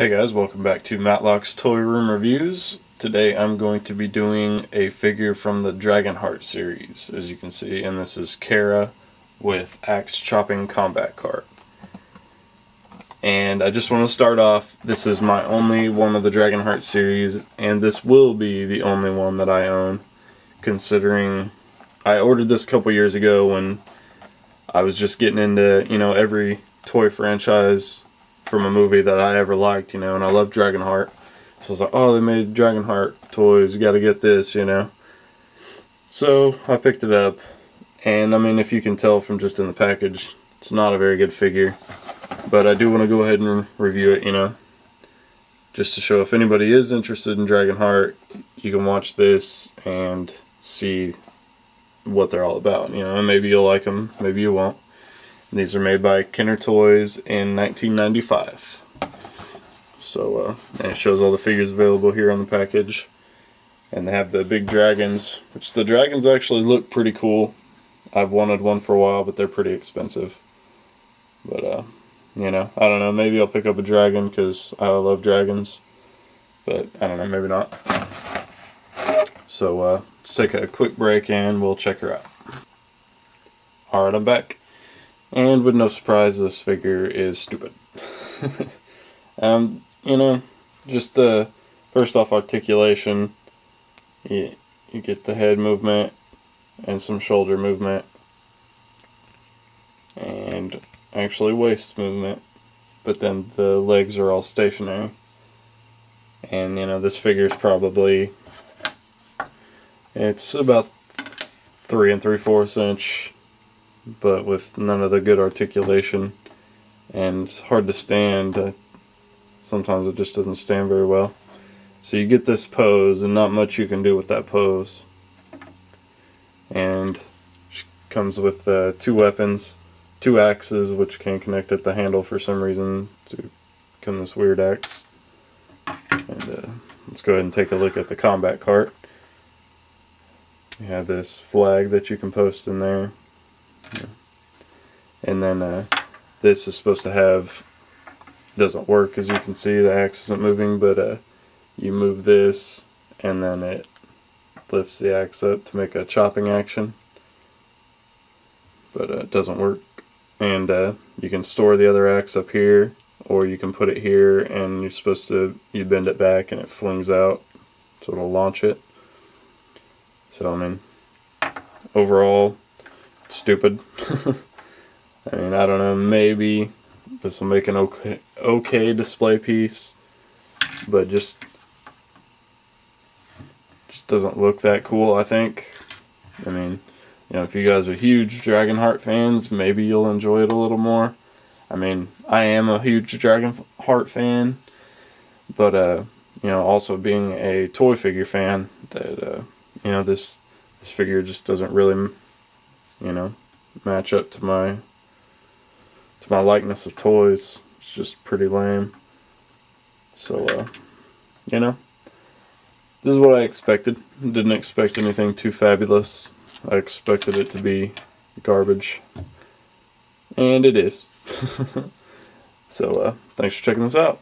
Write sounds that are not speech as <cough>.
Hey guys, welcome back to Matlock's Toy Room Reviews. Today I'm going to be doing a figure from the Dragonheart series, as you can see, and this is Kara with Axe Chopping Combat Cart. And I just want to start off, this is my only one of the Dragonheart series, and this will be the only one that I own, considering I ordered this a couple years ago when I was just getting into, you know, every toy franchise from a movie that I ever liked, you know, and I love Dragonheart. So I was like, oh, they made Dragonheart toys, you gotta get this, you know. So I picked it up, and I mean, if you can tell from just in the package, it's not a very good figure. But I do want to go ahead and review it, you know, just to show if anybody is interested in Dragonheart, you can watch this and see what they're all about, you know, and maybe you'll like them, maybe you won't. These are made by Kenner Toys in 1995. So, uh, and it shows all the figures available here on the package. And they have the big dragons, which the dragons actually look pretty cool. I've wanted one for a while, but they're pretty expensive. But, uh, you know, I don't know. Maybe I'll pick up a dragon because I love dragons. But, I don't know, maybe not. So, uh, let's take a quick break and we'll check her out. Alright, I'm back. And with no surprise, this figure is stupid. <laughs> um, you know, just the first off articulation, you, you get the head movement and some shoulder movement and actually waist movement, but then the legs are all stationary. And you know, this figure is probably it's about three and three fourths inch but with none of the good articulation and it's hard to stand. Sometimes it just doesn't stand very well. So you get this pose and not much you can do with that pose. And she comes with uh, two weapons, two axes which can connect at the handle for some reason to become this weird axe. And uh, let's go ahead and take a look at the combat cart. You have this flag that you can post in there and then uh, this is supposed to have doesn't work as you can see the axe isn't moving but uh, you move this and then it lifts the axe up to make a chopping action. But uh, it doesn't work. And uh, you can store the other axe up here or you can put it here and you're supposed to you bend it back and it flings out so it'll launch it. So I mean overall stupid I mean, I don't know, maybe this will make an okay, okay display piece, but just just doesn't look that cool, I think. I mean, you know, if you guys are huge Dragonheart fans, maybe you'll enjoy it a little more. I mean, I am a huge Dragonheart fan, but, uh, you know, also being a toy figure fan, that, uh, you know, this, this figure just doesn't really, you know, match up to my to my likeness of toys. It's just pretty lame. So, uh, you know, this is what I expected. Didn't expect anything too fabulous. I expected it to be garbage. And it is. <laughs> so, uh, thanks for checking this out.